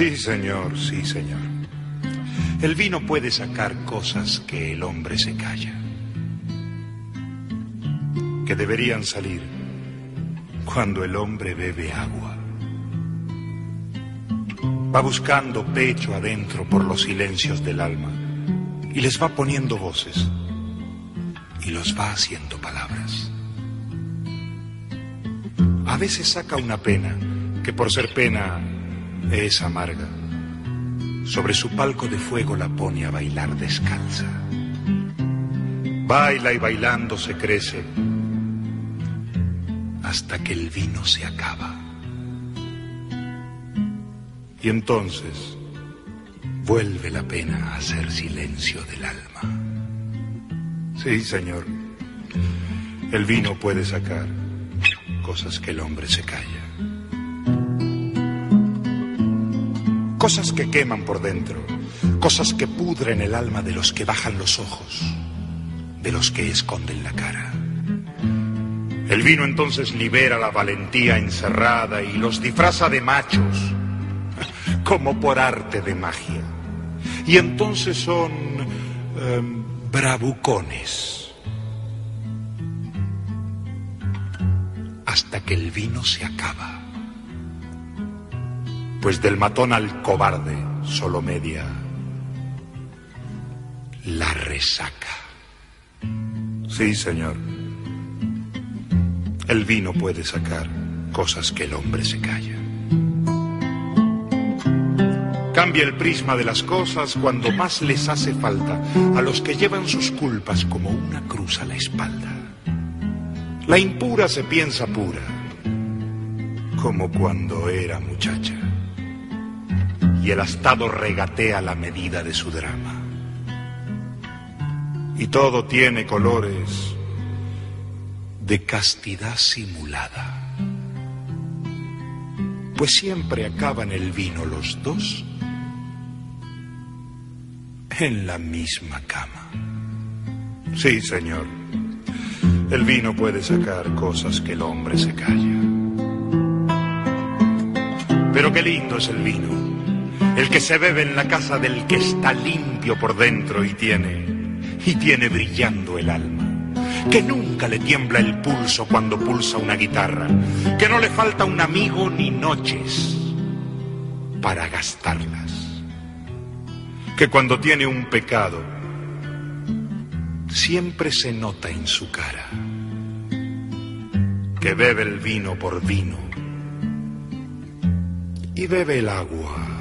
Sí, señor, sí, señor. El vino puede sacar cosas que el hombre se calla, que deberían salir cuando el hombre bebe agua. Va buscando pecho adentro por los silencios del alma y les va poniendo voces y los va haciendo palabras. A veces saca una pena que por ser pena es amarga. Sobre su palco de fuego la pone a bailar descalza. Baila y bailando se crece hasta que el vino se acaba. Y entonces vuelve la pena a hacer silencio del alma. Sí, señor. El vino puede sacar cosas que el hombre se calla. Cosas que queman por dentro, cosas que pudren el alma de los que bajan los ojos, de los que esconden la cara. El vino entonces libera la valentía encerrada y los disfraza de machos, como por arte de magia. Y entonces son em, bravucones. Hasta que el vino se acaba. Pues del matón al cobarde solo media la resaca. Sí, señor. El vino puede sacar cosas que el hombre se calla. Cambia el prisma de las cosas cuando más les hace falta a los que llevan sus culpas como una cruz a la espalda. La impura se piensa pura, como cuando era muchacha. El astado regatea la medida de su drama. Y todo tiene colores de castidad simulada. Pues siempre acaban el vino los dos en la misma cama. Sí, señor. El vino puede sacar cosas que el hombre se calla. Pero qué lindo es el vino. El que se bebe en la casa del que está limpio por dentro y tiene, y tiene brillando el alma. Que nunca le tiembla el pulso cuando pulsa una guitarra. Que no le falta un amigo ni noches para gastarlas. Que cuando tiene un pecado, siempre se nota en su cara. Que bebe el vino por vino y bebe el agua